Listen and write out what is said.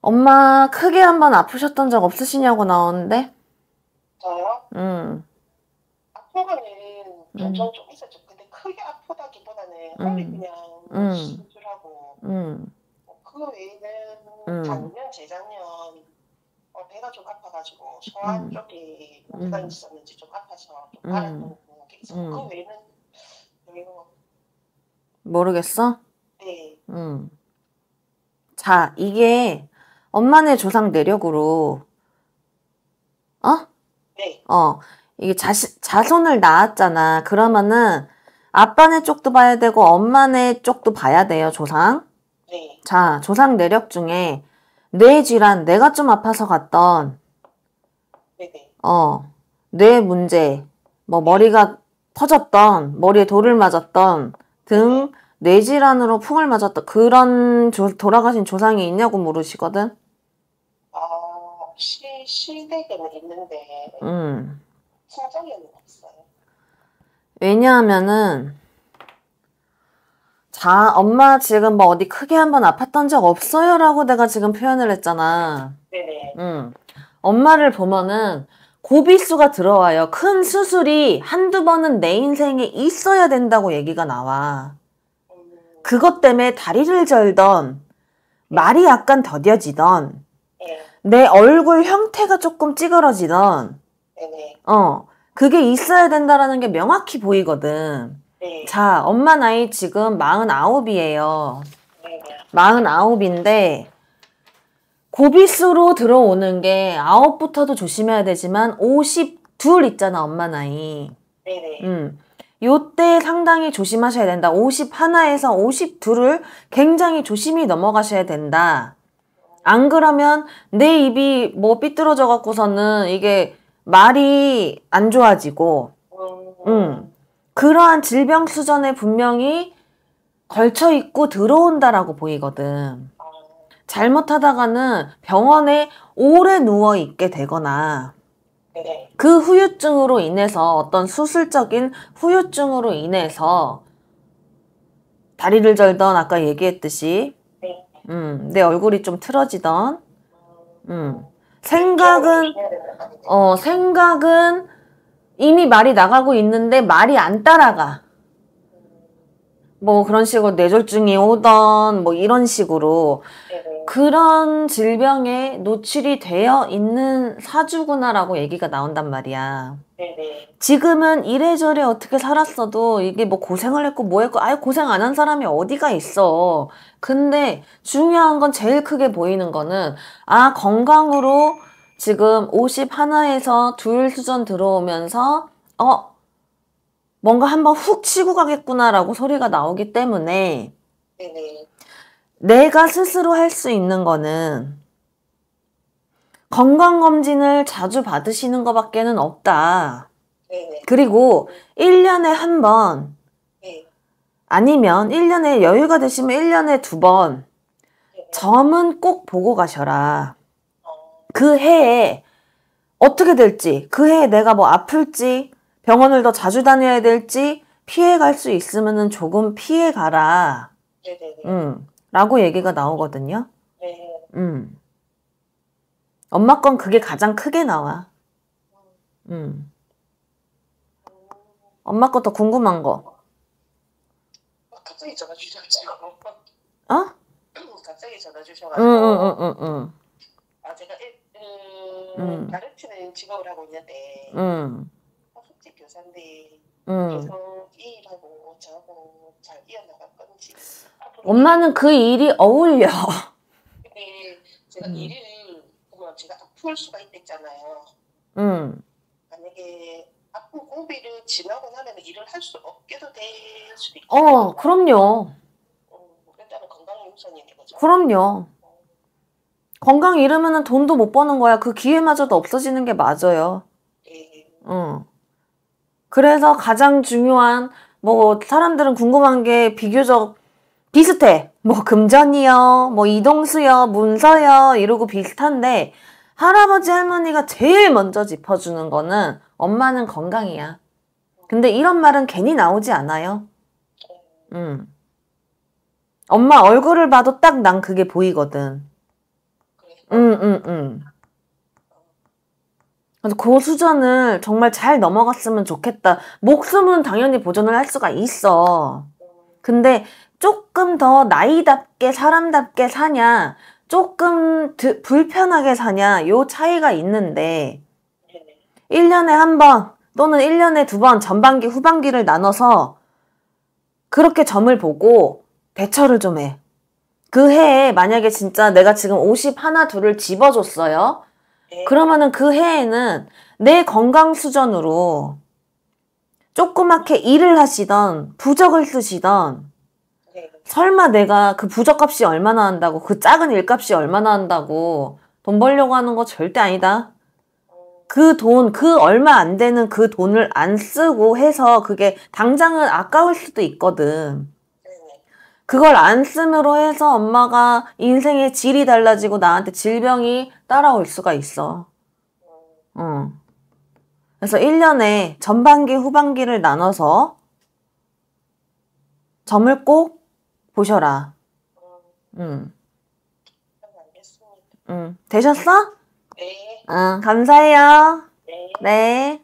엄마 크게 한번 아프셨던 적 없으시냐고 나오는데? 저요? 응, 아픈 거는 음. 종종 좀 있었죠. 근데 크게 아프다기보다는 허리 음. 그냥 음. 수술하고 응, 뭐그 외에는 음. 작년, 재작년 어, 배가 좀 아파가지고 소화 음. 쪽이 음. 어디가 있었는지 좀 아파서 좀 음. 알았던 게 있어요. 음. 그 외에는 모르겠어? 네, 응. 자, 이게 엄마네 조상 내력으로, 어? 네, 어, 이게 자시, 자손을 낳았잖아. 그러면은 아빠네 쪽도 봐야 되고 엄마네 쪽도 봐야 돼요, 조상. 네, 자, 조상 내력 중에 뇌 질환, 내가 좀 아파서 갔던, 네, 네, 어, 뇌 문제, 뭐 머리가 터졌던, 머리에 돌을 맞았던 등 뇌 질환으로 풍을 맞았던 그런 조- 돌아가신 조상이 있냐고 물으시거든. 아, 시, 시댁에는 있는데 음. 친정에는 없어요. 왜냐하면은 자, 엄마 지금 뭐 어디 크게 한번 아팠던 적 없어요라고 내가 지금 표현을 했잖아. 네네, 음. 엄마를 보면은 고비수가 들어와요. 큰 수술이 한두 번은 내 인생에 있어야 된다고 얘기가 나와. 음, 그것 때문에 다리를 절던, 말이 약간 더뎌지던, 네, 내 얼굴 형태가 조금 찌그러지던, 네네, 어, 그게 있어야 된다라는 게 명확히 보이거든. 네, 자, 엄마 나이 지금 49이에요. 네네, 49인데, 고비수로 들어오는 게 9부터도 조심해야 되지만, 52 있잖아, 엄마 나이. 네네, 음. 요때 상당히 조심하셔야 된다. 51에서 52를 굉장히 조심히 넘어가셔야 된다. 안 그러면 내 입이 뭐 삐뚤어져 갖고서는 이게 말이 안 좋아지고, 음, 음. 그러한 질병 수전에 분명히 걸쳐 있고 들어온다라고 보이거든. 아, 잘못하다가는 병원에 오래 누워 있게 되거나, 네네, 그 후유증으로 인해서 어떤 수술적인 후유증으로 인해서 다리를 절던 아까 얘기했듯이 네, 음, 내 얼굴이 좀 틀어지던 음, 음, 생각은. 어, 생각은 이미 말이 나가고 있는데 말이 안 따라가. 뭐 그런 식으로 뇌졸중이 오던 뭐 이런 식으로 그런 질병에 노출이 되어 있는 사주구나라고 얘기가 나온단 말이야. 네네, 지금은 이래저래 어떻게 살았어도 이게 뭐 고생을 했고 뭐 했고 아예 고생 안 한 사람이 어디가 있어. 근데 중요한 건 제일 크게 보이는 거는 아 건강으로 지금 50 하나에서 둘 수전 들어오면서 어 뭔가 한번 훅 치고 가겠구나라고 소리가 나오기 때문에 네네, 내가 스스로 할 수 있는 거는 건강검진을 자주 받으시는 것밖에는 없다. 네네, 그리고 1년에 한 번, 네, 아니면 1년에 여유가 되시면 1년에 두 번, 점은 꼭 보고 가셔라. 어, 그 해에 어떻게 될지, 그 해에 내가 뭐 아플지, 병원을 더 자주 다녀야 될지, 피해 갈 수 있으면은 조금 피해 가라. 네네네, 음, 라고 얘기가 나오거든요. 네, 음. 엄마 건 그게 가장 크게 나와. 음. 엄마 것도 궁금한 거. 갑자기 전화 주셔가지고, 어? 갑자기 전화 응, 주셔가지고, 응, 응, 응, 응. 아, 제가 일, 음, 음. 가르치는 직업을 하고 있는데, 응, 학습지 교사인데, 응. 계속 이 일하고 저하고 잘 이어나갈 건지. 엄마는 그 일이 어울려. 근데 제가 음. 일을 보면 제가 아플 수가 있댔잖아요. 응. 만약에 아픈 고비를 지나고 나면 일을 할 수 없게도 될 수도 있고. 어, 그럼요. 일단은 건강이 우선인 거죠. 그럼요. 건강 잃으면 돈도 못 버는 거야. 그 기회마저도 없어지는 게 맞아요. 예, 응. 그래서 가장 중요한, 뭐, 사람들은 궁금한 게 비교적 비슷해. 뭐, 금전이요, 뭐, 이동수요, 문서요, 이러고 비슷한데, 할아버지, 할머니가 제일 먼저 짚어주는 거는 엄마는 건강이야. 근데 이런 말은 괜히 나오지 않아요. 응. 엄마 얼굴을 봐도 딱 난 그게 보이거든. 그래요. 응, 응, 응. 그래서 그 수준을 정말 잘 넘어갔으면 좋겠다. 목숨은 당연히 보존을 할 수가 있어. 음, 근데 조금 더 나이답게 사람답게 사냐, 조금 드- 불편하게 사냐, 요 차이가 있는데, 네네. 1년에 한 번 또는 1년에 두 번 전반기, 후반기를 나눠서 그렇게 점을 보고 대처를 좀 해. 그 해에 만약에 진짜 내가 지금 50 하나, 둘을 집어줬어요. 네. 그러면은 그 해에는 내 건강 수준으로 조그맣게 일을 하시던 부적을 쓰시던 네. 설마 내가 그 부적값이 얼마나 한다고 그 작은 일값이 얼마나 한다고 돈 벌려고 하는 거 절대 아니다. 음, 그 돈, 그 얼마 안 되는 그 돈을 안 쓰고 해서 그게 당장은 아까울 수도 있거든. 그걸 안 씀으로 해서 엄마가 인생의 질이 달라지고 나한테 질병이 따라올 수가 있어. 음, 어. 그래서 1년에 전반기, 후반기를 나눠서 점을 꼭 보셔라. 음, 응. 응. 되셨어? 네. 응, 감사해요. 네. 네.